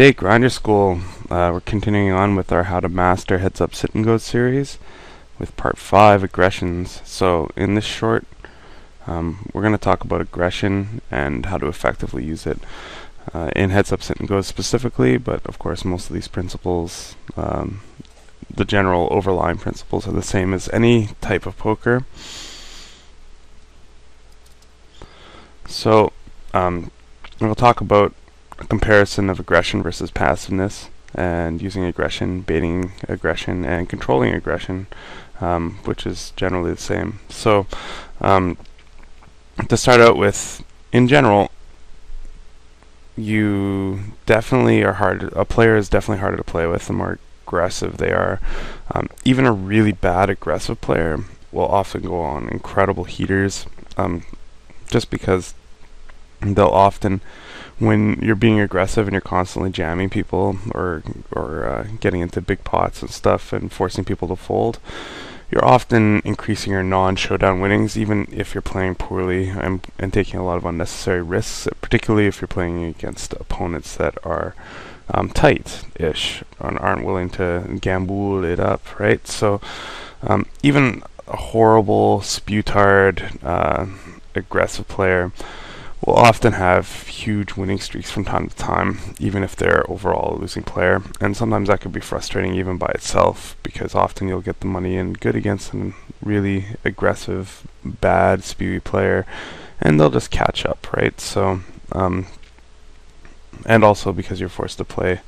Good day, Grinder School. Uh, we're continuing on with our How to Master Heads Up Sit and Go series with part 5, Aggressions. So, in this short, um, we're going to talk about aggression and how to effectively use it uh, in Heads Up Sit and Go specifically, but of course, most of these principles, um, the general overlying principles, are the same as any type of poker. So, um, we'll talk about a comparison of aggression versus passiveness, and using aggression, baiting aggression, and controlling aggression, um, which is generally the same. So, um, to start out with, in general, you definitely are hard. A player is definitely harder to play with the more aggressive they are. Um, even a really bad aggressive player will often go on incredible heaters, um, just because they'll often when you're being aggressive and you're constantly jamming people or or uh, getting into big pots and stuff and forcing people to fold, you're often increasing your non-showdown winnings, even if you're playing poorly and, and taking a lot of unnecessary risks. Particularly if you're playing against opponents that are um, tight-ish and aren't willing to gamble it up, right? So um, even a horrible, spewtard, uh, aggressive player will often have huge winning streaks from time to time, even if they're overall a losing player. And sometimes that could be frustrating even by itself, because often you'll get the money in good against a really aggressive, bad, spewy player, and they'll just catch up, right? So, um, and also because you're forced to play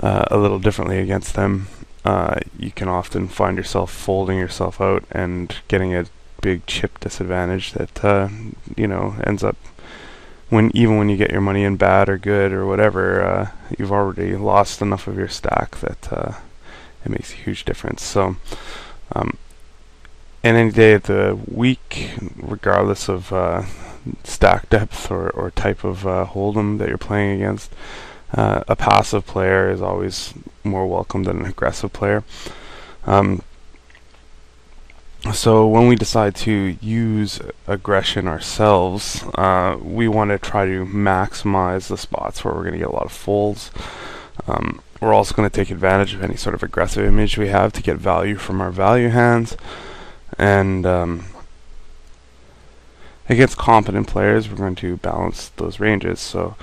uh, a little differently against them, uh, you can often find yourself folding yourself out and getting a big chip disadvantage that uh, you know ends up when even when you get your money in bad or good or whatever, uh, you've already lost enough of your stack that uh, it makes a huge difference. So, um, and any day of the week, regardless of uh, stack depth or, or type of uh, hold'em that you're playing against, uh, a passive player is always more welcome than an aggressive player. Um, so when we decide to use aggression ourselves, uh, we want to try to maximize the spots where we're going to get a lot of folds. Um, we're also going to take advantage of any sort of aggressive image we have to get value from our value hands. And um, against competent players, we're going to balance those ranges. So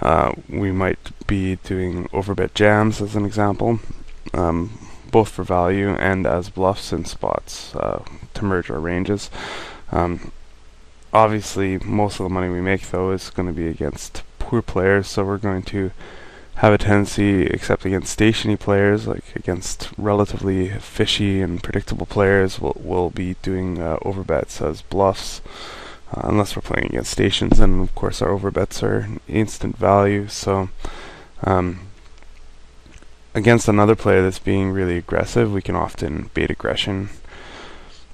uh, we might be doing overbet jams as an example. Um, both for value and as bluffs and spots uh, to merge our ranges. Um, obviously, most of the money we make, though, is going to be against poor players, so we're going to have a tendency, except against stationy players, like against relatively fishy and predictable players, we'll, we'll be doing uh, overbets as bluffs. Uh, unless we're playing against stations, and of course our overbets are instant value. So um, against another player that's being really aggressive, we can often bait aggression.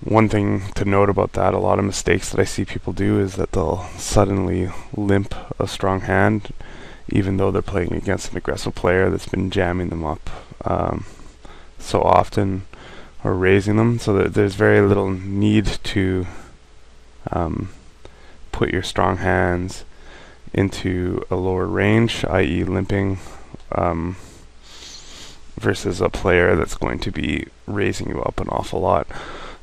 One thing to note about that, a lot of mistakes that I see people do is that they'll suddenly limp a strong hand, even though they're playing against an aggressive player that's been jamming them up um, so often or raising them. So that there's very little need to um, put your strong hands into a lower range, i.e., limping. Um, versus a player that's going to be raising you up an awful lot.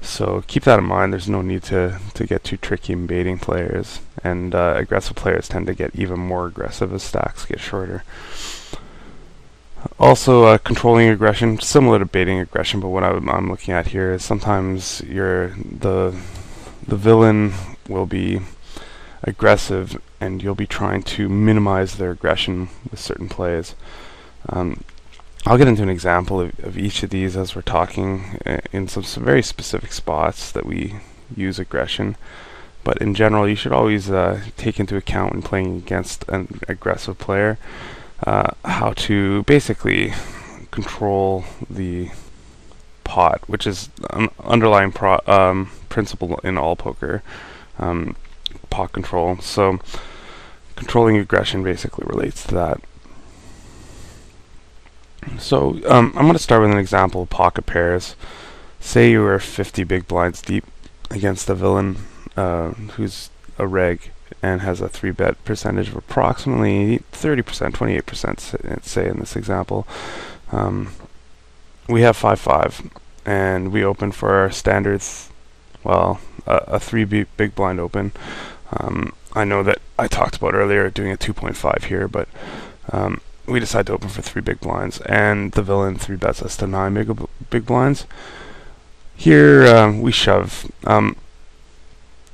So keep that in mind. There's no need to, to get too tricky in baiting players, and uh, aggressive players tend to get even more aggressive as stacks get shorter. Also, uh, controlling aggression, similar to baiting aggression, but what I'm, I'm looking at here is sometimes you're the the villain will be aggressive, and you'll be trying to minimize their aggression with certain plays. Um, I'll get into an example of, of each of these as we're talking uh, in some, some very specific spots that we use aggression. But in general, you should always uh, take into account when playing against an aggressive player uh, how to basically control the pot, which is an underlying um, principle in all poker, um, pot control. So controlling aggression basically relates to that. So um, I'm going to start with an example of pocket pairs. Say you were 50 big blinds deep against a villain uh, who's a reg, and has a three bet percentage of approximately 30%, 28%, say in this example. Um, we have 5 5, and we open for our standards, well, a, a 3 big blind open. Um, I know that I talked about earlier doing a 2.5 here, but um, we decide to open for 3 big blinds, and the villain 3 bets us to 9 big, big blinds. Here uh, we shove. Um,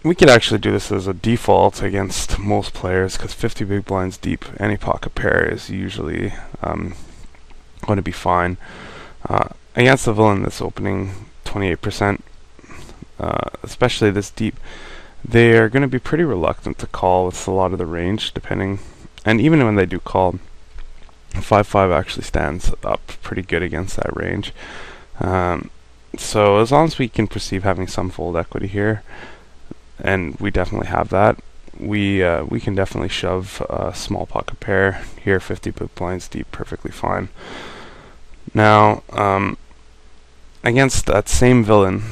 we could actually do this as a default against most players because 50 big blinds deep, any pocket pair is usually um, going to be fine. Uh, against the villain that's opening 28%, uh, especially this deep, they are going to be pretty reluctant to call with a lot of the range, depending. And even when they do call, 5-5 actually stands up pretty good against that range. Um, so as long as we can perceive having some fold equity here, and we definitely have that. We uh, we can definitely shove a small pocket pair here, 50 big blinds deep, perfectly fine. Now, um, against that same villain,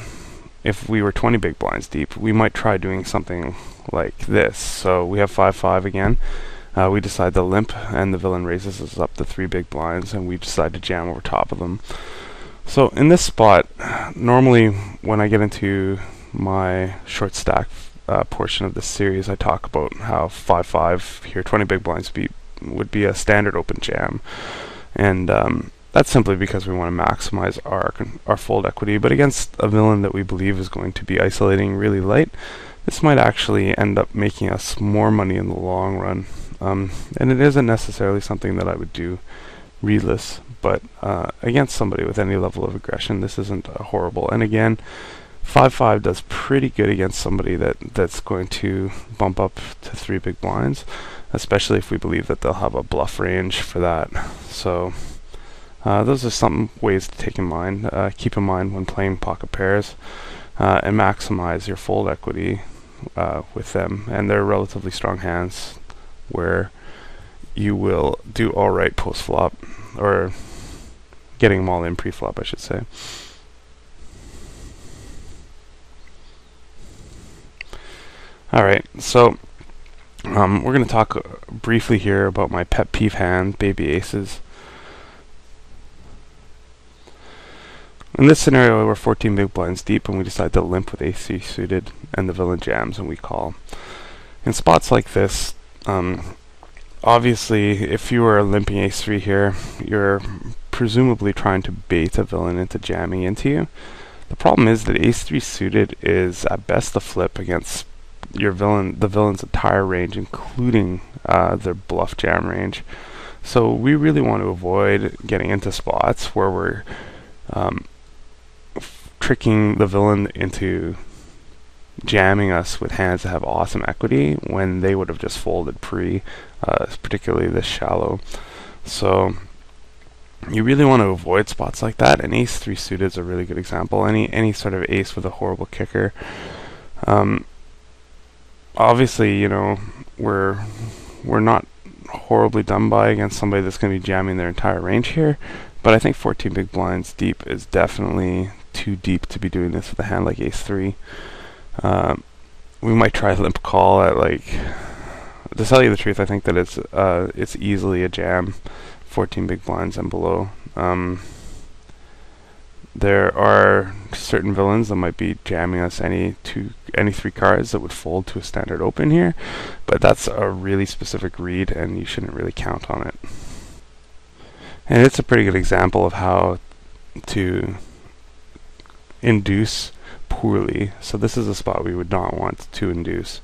if we were 20 big blinds deep, we might try doing something like this. So we have 5-5 again. Uh, we decide to limp, and the villain raises us up to three big blinds, and we decide to jam over top of them. So in this spot, normally when I get into my short stack uh, portion of this series, I talk about how 5-5 here, 20 big blinds be, would be a standard open jam. And um, that's simply because we want to maximize our, our fold equity. But against a villain that we believe is going to be isolating really light, this might actually end up making us more money in the long run. Um, and it isn't necessarily something that I would do readless, but uh, against somebody with any level of aggression, this isn't uh, horrible. And again, Five five does pretty good against somebody that that's going to bump up to three big blinds, especially if we believe that they'll have a bluff range for that. So uh, those are some ways to take in mind. Uh, keep in mind when playing pocket pairs, uh, and maximize your fold equity uh, with them. And they're relatively strong hands, where you will do all right post flop, or getting them all in pre flop, I should say. All right, so um, we're going to talk briefly here about my pet peeve hand, baby aces. In this scenario, we're 14 big blinds deep, and we decide to limp with ace suited, and the villain jams, and we call. In spots like this, um, obviously, if you were limping ace-3 here, you're presumably trying to bait a villain into jamming into you. The problem is that ace-3 suited is at best a flip against your villain, the villain's entire range, including uh, their bluff jam range. So we really want to avoid getting into spots where we're um, tricking the villain into jamming us with hands that have awesome equity when they would have just folded pre, uh, particularly this shallow. So you really want to avoid spots like that. And ace three suited is a really good example. Any any sort of ace with a horrible kicker. Um, obviously, you know, we're we're not horribly done by against somebody that's going to be jamming their entire range here. But I think 14 big blinds deep is definitely too deep to be doing this with a hand like ace three. Um, we might try limp call at like. To tell you the truth, I think that it's uh, it's easily a jam, 14 big blinds and below. Um, there are certain villains that might be jamming us any two any three cards that would fold to a standard open here, but that's a really specific read and you shouldn't really count on it. And it's a pretty good example of how to induce poorly. So this is a spot we would not want to induce.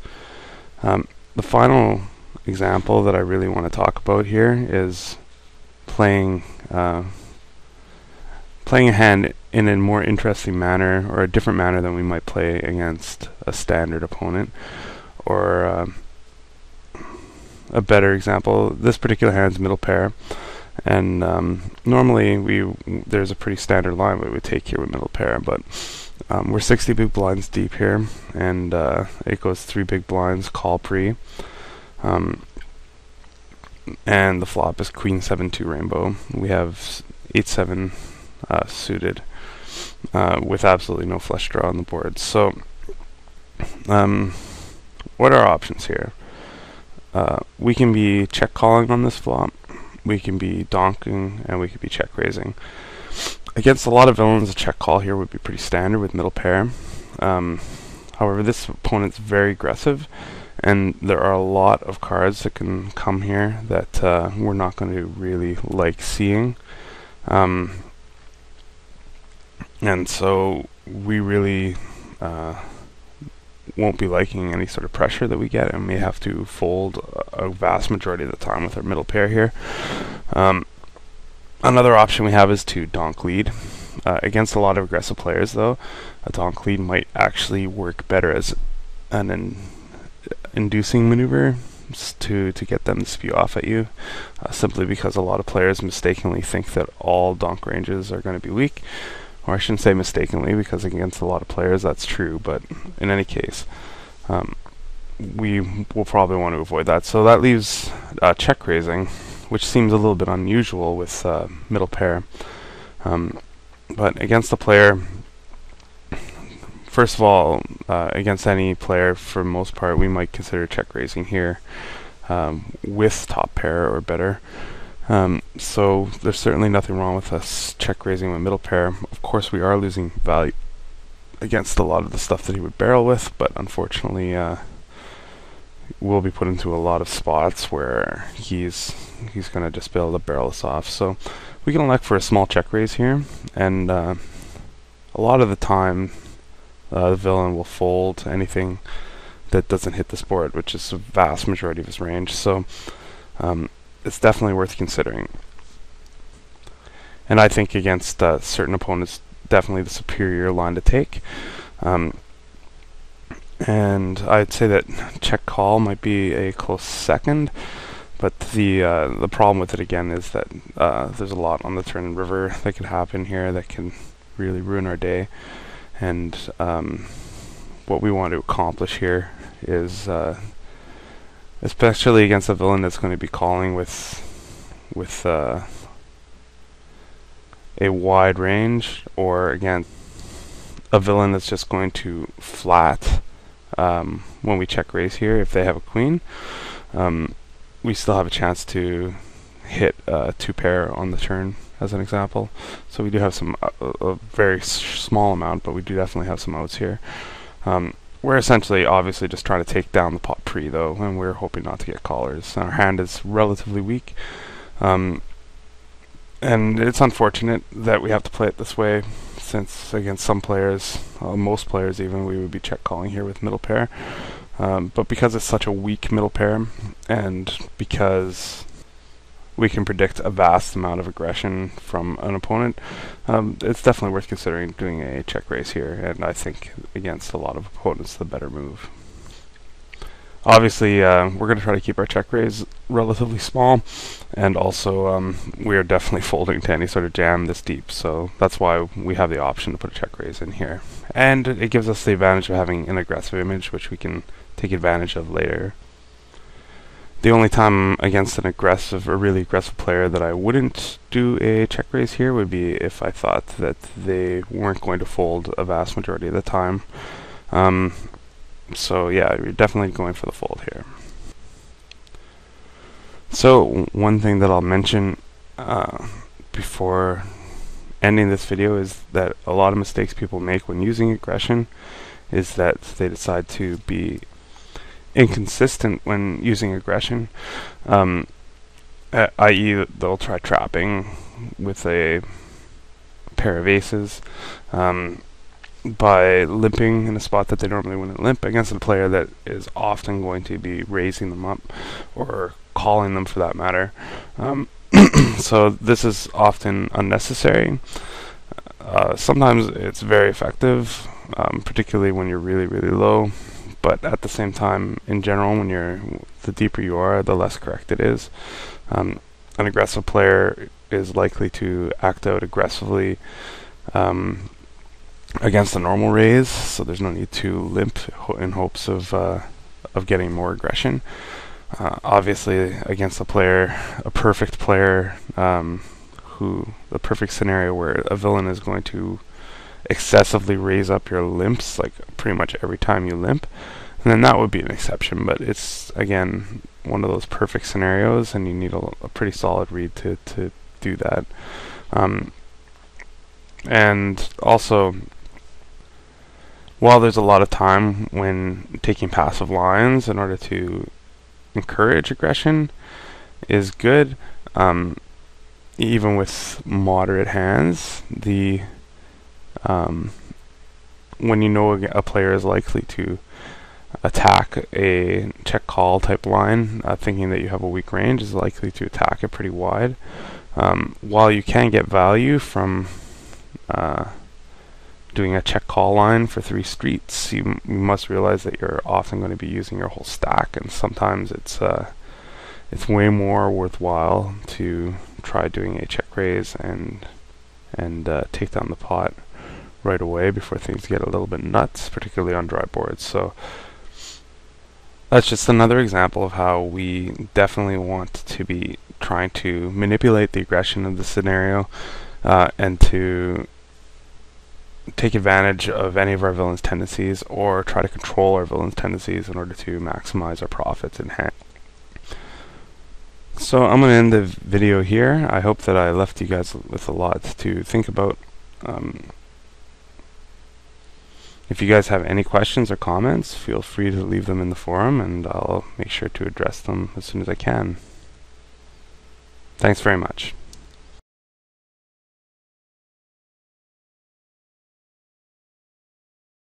Um, the final example that I really want to talk about here is playing uh, playing a hand in a more interesting manner or a different manner than we might play against a standard opponent or um, a better example this particular hand's middle pair and um, normally we there's a pretty standard line we would take here with middle pair but um, we're 60 big blinds deep here and uh, it goes three big blinds call pre um, and the flop is queen 7 2 rainbow we have 8 7 uh, suited uh, with absolutely no flush draw on the board. So, um, what are our options here? Uh, we can be check calling on this flop, we can be donking, and we could be check raising. Against a lot of villains, a check call here would be pretty standard with middle pair. Um, however, this opponent's very aggressive, and there are a lot of cards that can come here that uh, we're not going to really like seeing. Um, and so we really uh, won't be liking any sort of pressure that we get and may have to fold a vast majority of the time with our middle pair here. Um, another option we have is to donk lead. Uh, against a lot of aggressive players, though, a donk lead might actually work better as an in inducing maneuver to to get them to spew off at you, uh, simply because a lot of players mistakenly think that all donk ranges are going to be weak, or I shouldn't say mistakenly, because against a lot of players that's true, but in any case, um, we will probably want to avoid that. So that leaves uh, check raising, which seems a little bit unusual with uh, middle pair. Um, but against the player, first of all, uh, against any player, for most part, we might consider check raising here um, with top pair or better. Um, so there's certainly nothing wrong with us check raising with middle pair. Of course, we are losing value against a lot of the stuff that he would barrel with, but unfortunately, uh, we'll be put into a lot of spots where he's he's going to just be able to barrel us off. So we can elect for a small check raise here, and uh, a lot of the time, uh, the villain will fold anything that doesn't hit this board, which is a vast majority of his range. So um, it's definitely worth considering. And I think against uh, certain opponents, definitely the superior line to take. Um, and I'd say that check call might be a close second, but the uh, the problem with it again is that uh, there's a lot on the turn river that could happen here that can really ruin our day. And um, what we want to accomplish here is uh, especially against a villain that's going to be calling with with uh, a wide range, or again, a villain that's just going to flat um, when we check raise here. If they have a queen, um, we still have a chance to hit uh, two pair on the turn, as an example. So we do have some uh, a very small amount, but we do definitely have some outs here. Um, we're essentially obviously just trying to take down the pot pre though, and we're hoping not to get callers. Our hand is relatively weak. Um, and it's unfortunate that we have to play it this way, since against some players, uh, most players even, we would be check calling here with middle pair. Um, but because it's such a weak middle pair, and because we can predict a vast amount of aggression from an opponent, um, it's definitely worth considering doing a check raise here, and I think against a lot of opponents the better move. Obviously, uh, we're going to try to keep our check raise relatively small, and also um, we are definitely folding to any sort of jam this deep, so that's why we have the option to put a check raise in here. And it gives us the advantage of having an aggressive image, which we can take advantage of later the only time against an aggressive or really aggressive player that I wouldn't do a check raise here would be if I thought that they weren't going to fold a vast majority of the time. Um, so yeah, you're definitely going for the fold here. So one thing that I'll mention uh, before ending this video is that a lot of mistakes people make when using aggression is that they decide to be inconsistent when using aggression, um, i.e., they'll try trapping with a pair of aces um, by limping in a spot that they normally wouldn't limp against a player that is often going to be raising them up or calling them for that matter. Um, so this is often unnecessary. Uh, sometimes it's very effective, um, particularly when you're really, really low but at the same time, in general, when you're the deeper you are, the less correct it is. Um, an aggressive player is likely to act out aggressively um, against the normal raise, so there's no need to limp in hopes of uh, of getting more aggression. Uh, obviously, against a player, a perfect player, um, who the perfect scenario where a villain is going to excessively raise up your limps, like pretty much every time you limp, And then that would be an exception, but it's again one of those perfect scenarios, and you need a, a pretty solid read to to do that. Um, and also, while there's a lot of time when taking passive lines in order to encourage aggression is good, um, even with moderate hands, the um, when you know a, player is likely to attack a check call type line, uh, thinking that you have a weak range, is likely to attack it pretty wide. Um, while you can get value from uh, doing a check call line for three streets, you, you, must realize that you're often going to be using your whole stack, and sometimes it's uh, it's way more worthwhile to try doing a check raise and and uh, take down the pot right away before things get a little bit nuts, particularly on dry boards. So that's just another example of how we definitely want to be trying to manipulate the aggression of the scenario uh, and to take advantage of any of our villain's tendencies or try to control our villain's tendencies in order to maximize our profits in hand. So I'm going to end the video here. I hope that I left you guys with a lot to think about. Um, if you guys have any questions or comments, feel free to leave them in the forum and I'll make sure to address them as soon as I can. Thanks very much.